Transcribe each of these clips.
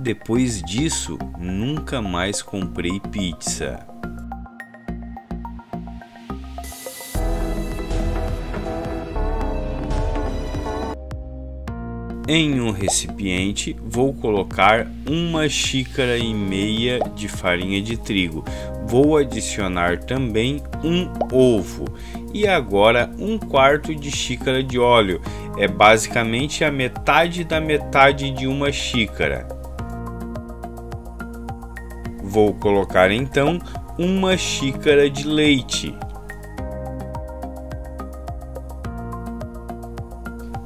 Depois disso, nunca mais comprei pizza. Em um recipiente, vou colocar uma xícara e meia de farinha de trigo. Vou adicionar também um ovo e agora um quarto de xícara de óleo. É basicamente a metade da metade de uma xícara. Vou colocar então uma xícara de leite.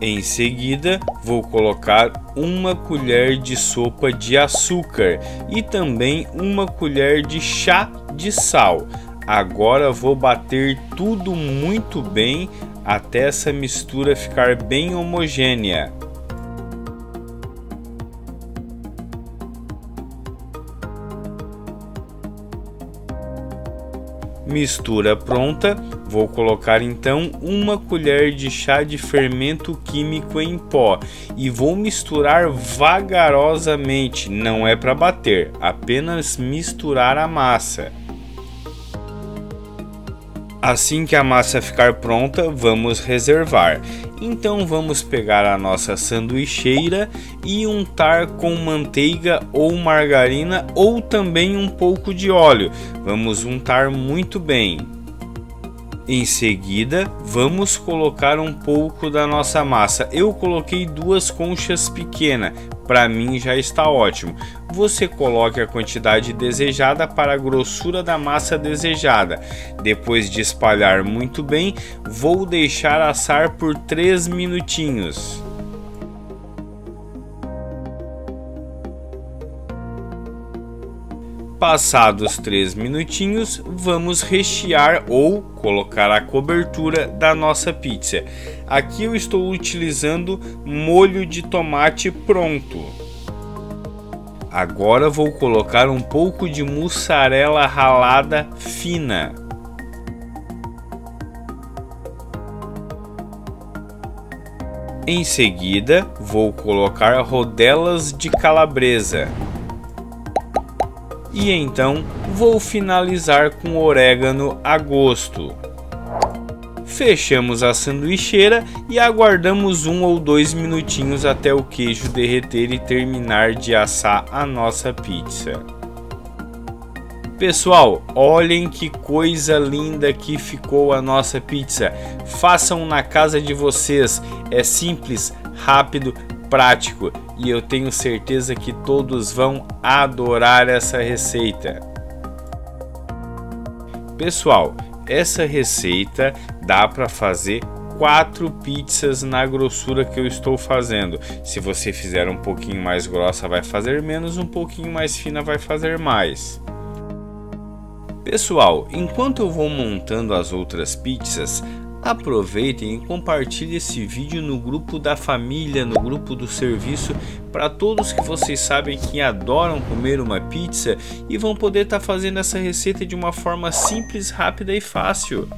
Em seguida, vou colocar uma colher de sopa de açúcar e também uma colher de chá de sal. Agora vou bater tudo muito bem até essa mistura ficar bem homogênea. Mistura pronta, vou colocar então uma colher de chá de fermento químico em pó. E vou misturar vagarosamente, não é para bater, apenas misturar a massa. Assim que a massa ficar pronta, vamos reservar. Então vamos pegar a nossa sanduicheira e untar com manteiga ou margarina ou também um pouco de óleo. Vamos untar muito bem. Em seguida, vamos colocar um pouco da nossa massa. Eu coloquei duas conchas pequenas, para mim já está ótimo. Você coloque a quantidade desejada para a grossura da massa desejada. Depois de espalhar muito bem, vou deixar assar por 3 minutinhos. Passados 3 minutinhos, vamos rechear ou colocar a cobertura da nossa pizza. Aqui eu estou utilizando molho de tomate pronto. Agora vou colocar um pouco de mussarela ralada fina. Em seguida, vou colocar rodelas de calabresa. E então vou finalizar com orégano a gosto. Fechamos a sanduicheira e aguardamos um ou dois minutinhos até o queijo derreter e terminar de assar a nossa pizza. Pessoal, olhem que coisa linda que ficou a nossa pizza. Façam na casa de vocês. É simples, rápido, prático e eu tenho certeza que todos vão adorar essa receita. Pessoal, essa receita dá para fazer quatro pizzas na grossura que eu estou fazendo. Se você fizer um pouquinho mais grossa, vai fazer menos, um pouquinho mais fina, vai fazer mais. Pessoal, enquanto eu vou montando as outras pizzas, Aproveitem e compartilhem esse vídeo no grupo da família, no grupo do serviço, para todos que vocês sabem que adoram comer uma pizza e vão poder estar tá fazendo essa receita de uma forma simples, rápida e fácil.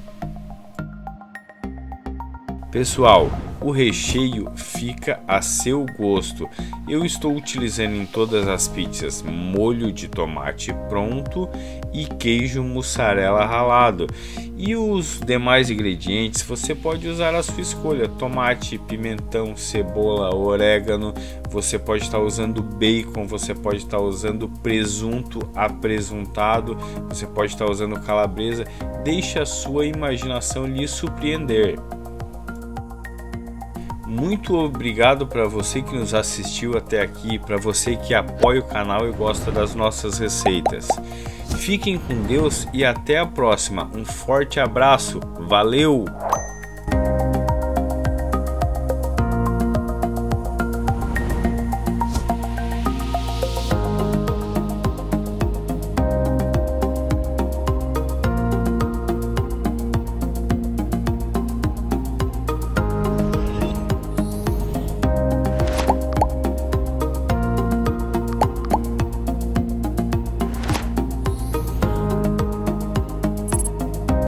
Pessoal, o recheio fica a seu gosto. Eu estou utilizando em todas as pizzas molho de tomate pronto e queijo mussarela ralado. E os demais ingredientes você pode usar a sua escolha: tomate, pimentão, cebola, orégano. Você pode estar usando bacon, você pode estar usando presunto apresuntado, você pode estar usando calabresa. Deixe a sua imaginação lhe surpreender. Muito obrigado para você que nos assistiu até aqui, para você que apoia o canal e gosta das nossas receitas. Fiquem com Deus e até a próxima. Um forte abraço. Valeu!